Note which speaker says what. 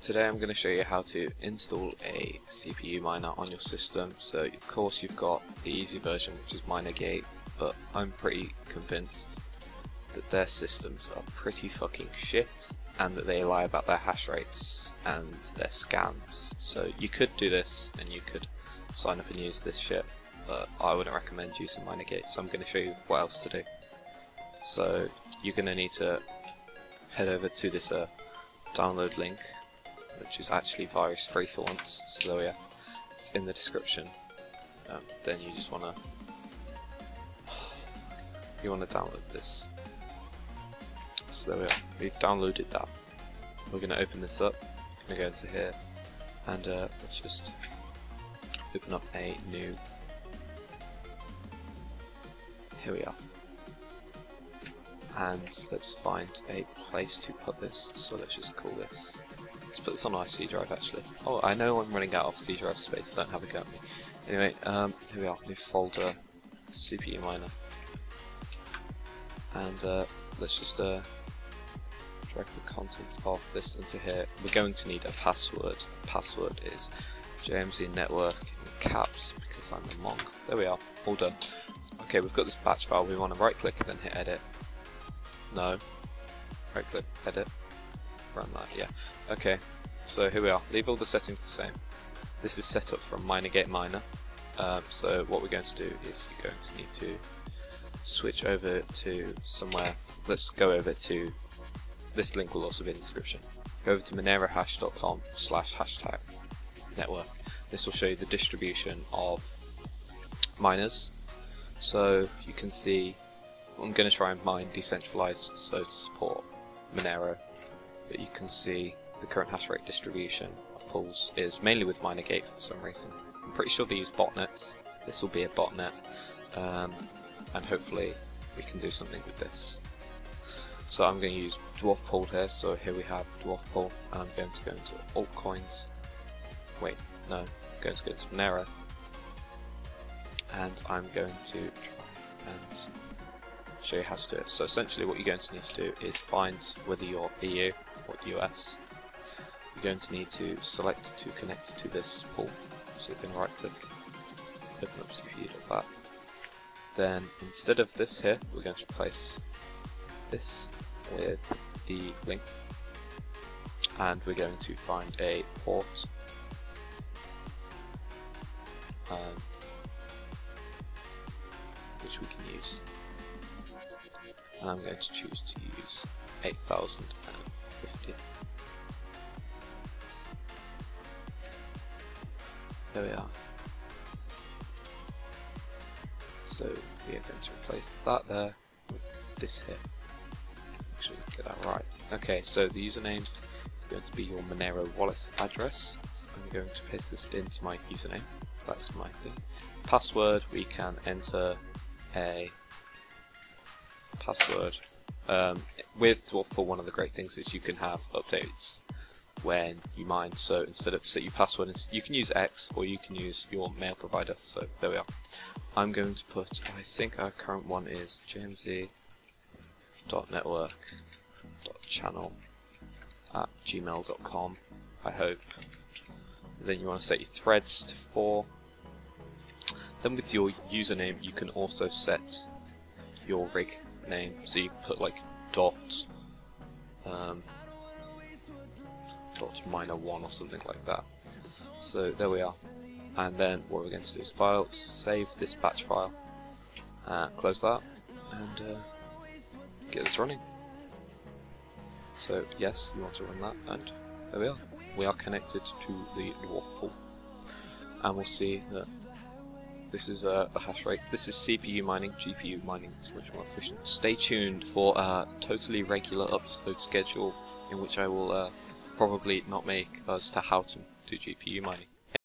Speaker 1: today I'm going to show you how to install a CPU miner on your system. So of course you've got the easy version which is MinerGate, but I'm pretty convinced that their systems are pretty fucking shit and that they lie about their hash rates and their scams. So you could do this and you could sign up and use this shit, but I wouldn't recommend using MinerGate, so I'm going to show you what else to do. So you're going to need to head over to this uh, download link, which is actually virus free for once, so there we are. It's in the description. Um, then you just want to you want to download this. So there we are. We've downloaded that. We're going to open this up. We're to go into here, and uh, let's just open up a new. Here we are and let's find a place to put this. So let's just call this. Let's put this on our C drive actually. Oh, I know I'm running out of C drive space. Don't have a go at me. Anyway, um, here we are. New folder, CPU miner, and uh, let's just uh, drag the contents of this into here. We're going to need a password. The password is JMZ Network caps because I'm a monk. There we are. All done. Okay, we've got this batch file. We want to right click and then hit edit no. Right click, edit, run that, yeah. Okay, so here we are. Leave all the settings the same. This is set up from MinerGate Miner. Um, so what we're going to do is you're going to need to switch over to somewhere. Let's go over to, this link will also be in the description. Go over to monerohash.com slash hashtag network. This will show you the distribution of miners. So you can see I'm going to try and mine decentralized so to support Monero, but you can see the current hash rate distribution of pools is mainly with MinerGate for some reason. I'm pretty sure they use botnets. This will be a botnet, um, and hopefully we can do something with this. So I'm going to use Dwarf Pool here, so here we have Dwarf Pool, and I'm going to go into altcoins. Wait, no, I'm going to go to Monero, and I'm going to try and show you how to do it. So essentially what you're going to need to do is find whether you're EU or US. You're going to need to select to connect to this pool. So you can right click, open up CPU.bat. Then instead of this here, we're going to replace this with the link and we're going to find a port I'm going to choose to use 8050. Um, there we are. So we are going to replace that there with this here. Actually get that right. Okay, so the username is going to be your Monero wallet address. So I'm going to paste this into my username. That's my thing. Password, we can enter a password. Um, with Dwarf Pool, one of the great things is you can have updates when you mine. So instead of set your password, you can use X or you can use your mail provider. So there we are. I'm going to put, I think our current one is jmz.network.channel at gmail.com, I hope. then you want to set your threads to 4. Then with your username you can also set your rig name. So you put like dot um, dot miner one or something like that. So there we are. And then what we're going to do is file, save this batch file, uh, close that, and uh, get this running. So yes, you want to run that, and there we are. We are connected to the dwarf pool, and we'll see that this is uh, the hash rates. This is CPU mining, GPU mining is much more efficient. Stay tuned for a totally regular upload schedule in which I will uh, probably not make as to how to do GPU mining.